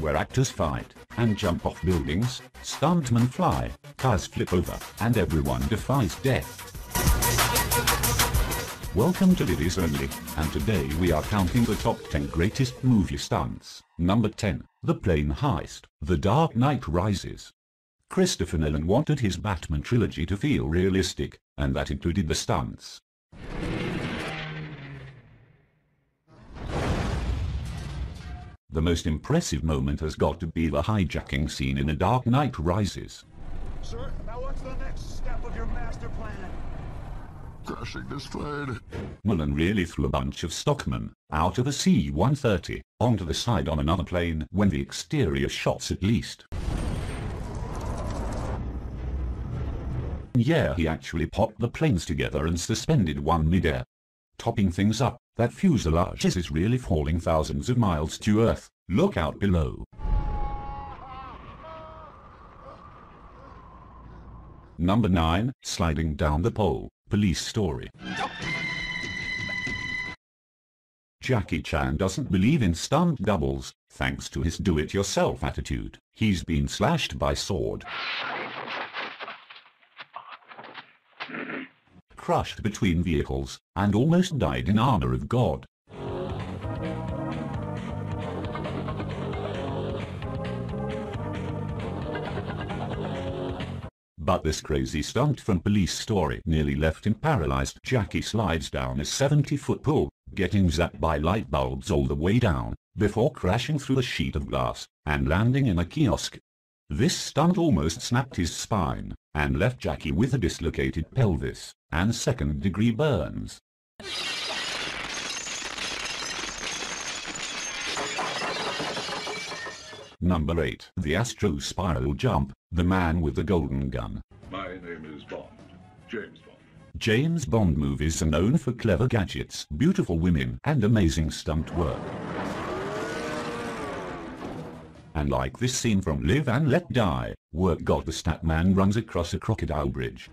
where actors fight and jump off buildings, stuntmen fly, cars flip over, and everyone defies death. Welcome to Ladies Only, and today we are counting the top 10 greatest movie stunts. Number 10, The Plane Heist, The Dark Knight Rises. Christopher Nolan wanted his Batman trilogy to feel realistic, and that included the stunts. The most impressive moment has got to be the hijacking scene in A Dark Knight Rises. Sir, now what's the next step of your master plan? Crashing this plane. Nolan really threw a bunch of stuntmen out of a C-130 onto the side on another plane when the exterior shots at least. Yeah, he actually popped the planes together and suspended one midair. Topping things up, that fuselage is really falling thousands of miles to Earth. Look out below. Number 9, Sliding Down the Pole, Police Story. Jackie Chan doesn't believe in stunt doubles, thanks to his do-it-yourself attitude. He's been slashed by sword. Crushed between vehicles, and almost died in Armour of God. But this crazy stunt from Police Story nearly left him paralyzed. Jackie slides down a 70-foot pole, getting zapped by light bulbs all the way down, before crashing through a sheet of glass, and landing in a kiosk. This stunt almost snapped his spine, and left Jackie with a dislocated pelvis, and second-degree burns. Number 8. The Astro Spiral Jump, The Man with the Golden Gun. My name is Bond. James Bond. James Bond movies are known for clever gadgets, beautiful women, and amazing stunt work. And like this scene from Live and Let Die, work got the stat man runs across a crocodile bridge.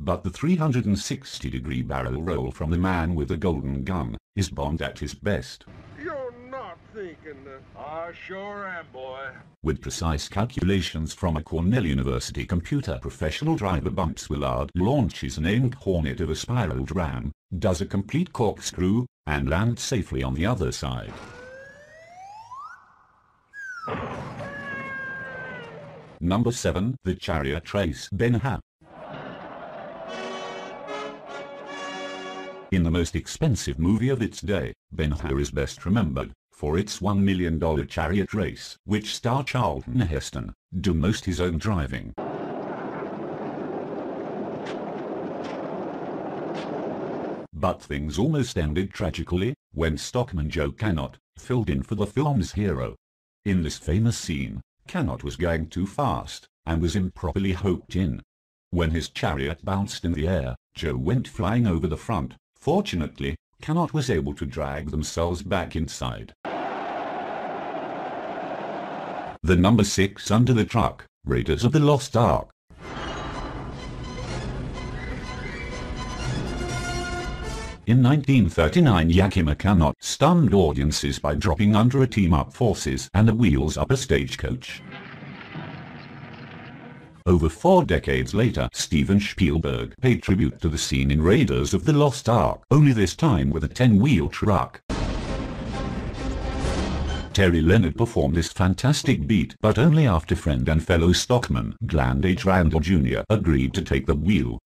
But the 360 degree barrel roll from the man with the golden gun is Bond at his best. You're not thinking that... I sure am, boy. With precise calculations from a Cornell University computer professional driver Bumps Willard launches an AMC Hornet of a spiraled ram, does a complete corkscrew, and lands safely on the other side. Number 7. The Chariot Race Ben-Hur. In the most expensive movie of its day, Ben-Hur is best remembered for its $1 million chariot race, which star Charlton Heston, do most his own driving. But things almost ended tragically, when Stuntman Joe Canutt, filled in for the film's hero. In this famous scene, Canutt was going too fast, and was improperly hooked in. When his chariot bounced in the air, Joe went flying over the front. Fortunately, Canutt was able to drag themselves back inside. The number 6 under the truck, Raiders of the Lost Ark. In 1939 Yakima Canutt stunned audiences by dropping under a team-up forces and a wheels-up a stagecoach. Over four decades later, Steven Spielberg paid tribute to the scene in Raiders of the Lost Ark, only this time with a 10-wheel truck. Terry Leonard performed this fantastic beat, but only after friend and fellow stuntman Glenn H. Randall Jr. agreed to take the wheel.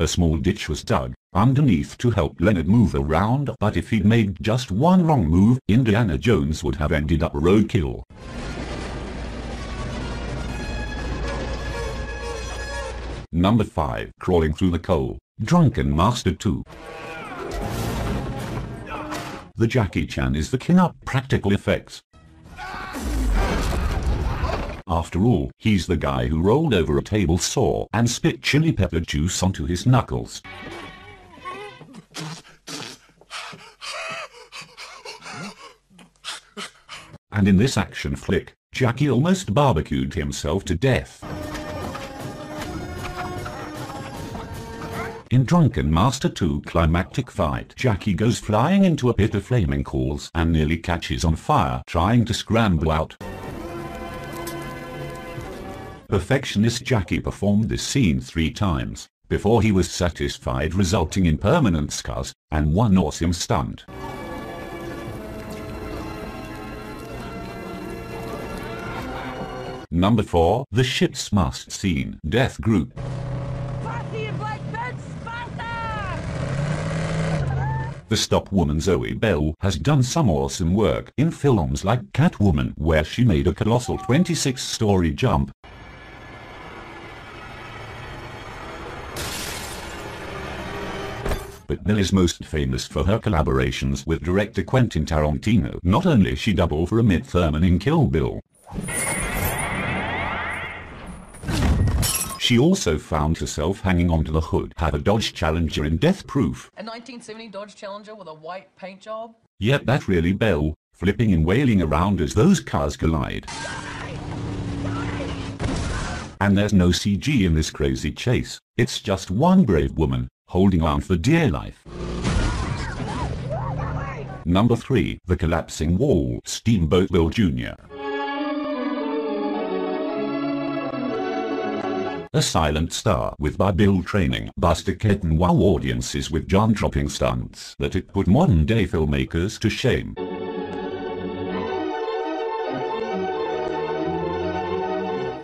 A small ditch was dug underneath to help Leonard move around, but if he'd made just one wrong move, Indiana Jones would have ended up roadkill. Number 5. Crawling Through the Coal, Drunken Master 2. The Jackie Chan is the king of practical effects. After all, he's the guy who rolled over a table saw and spit chili pepper juice onto his knuckles. And in this action flick, Jackie almost barbecued himself to death. In Drunken Master 2 climactic fight, Jackie goes flying into a pit of flaming coals and nearly catches on fire trying to scramble out. Perfectionist Jackie performed this scene three times before he was satisfied resulting in permanent scars and one awesome stunt. Number 4. The ship's must scene. Death Proof. The stop woman Zoe Bell has done some awesome work in films like Catwoman where she made a colossal 26-story jump. But Bell is most famous for her collaborations with director Quentin Tarantino. Not only she double for Uma Thurman in Kill Bill, She also found herself hanging onto the hood of a Dodge Challenger in Death Proof. A 1970 Dodge Challenger with a white paint job? Yep, that really Bell, flipping and wailing around as those cars collide. And there's no CG in this crazy chase, it's just one brave woman, holding on for dear life. Number 3. The Collapsing Wall, Steamboat Bill Jr. A silent star with by Bill training Buster Keaton wow audiences with jaw-dropping stunts that it put modern-day filmmakers to shame.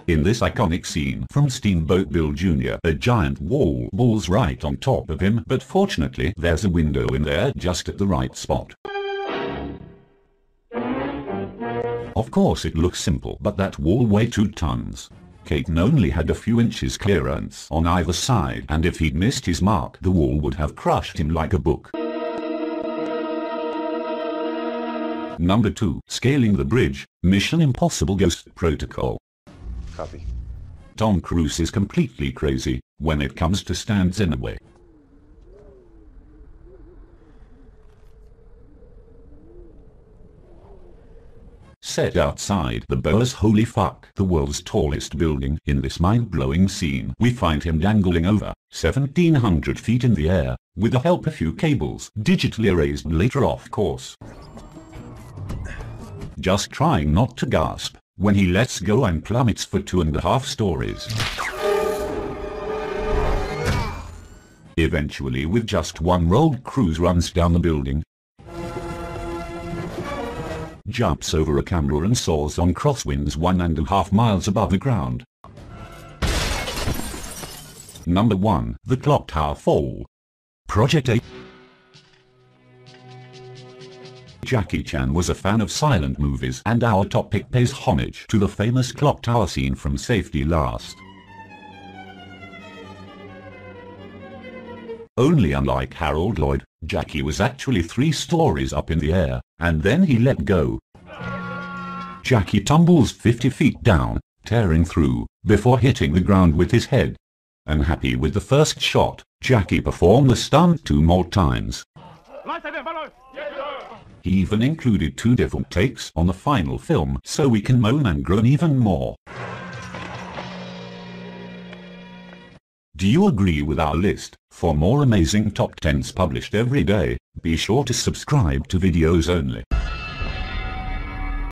In this iconic scene from Steamboat Bill Jr. a giant wall balls right on top of him but fortunately there's a window in there just at the right spot. Of course it looks simple but that wall weighed 2 tons. Keaton only had a few inches clearance on either side and if he'd missed his mark the wall would have crushed him like a book. Number 2. Scaling the Bridge, Mission Impossible Ghost Protocol. Copy. Tom Cruise is completely crazy when it comes to stands in a way. Set outside the Burj Khalifa, the world's tallest building, in this mind-blowing scene, we find him dangling over 1700 feet in the air, with the help of few cables, digitally erased later off course. Just trying not to gasp, when he lets go and plummets for two and a half stories. Eventually with just one roll Cruise runs down the building, jumps over a camera and soars on crosswinds one and a half miles above the ground. Number 1. The Clock Tower Fall. Project A Jackie Chan was a fan of silent movies and our topic pays homage to the famous clock tower scene from Safety Last. Only unlike Harold Lloyd, Jackie was actually three stories up in the air, and then he let go. Jackie tumbles 50 feet down, tearing through, before hitting the ground with his head. Unhappy with the first shot, Jackie performed the stunt two more times. He even included two different takes on the final film so we can moan and groan even more. Do you agree with our list? For more amazing top 10s published every day, be sure to subscribe to videos only.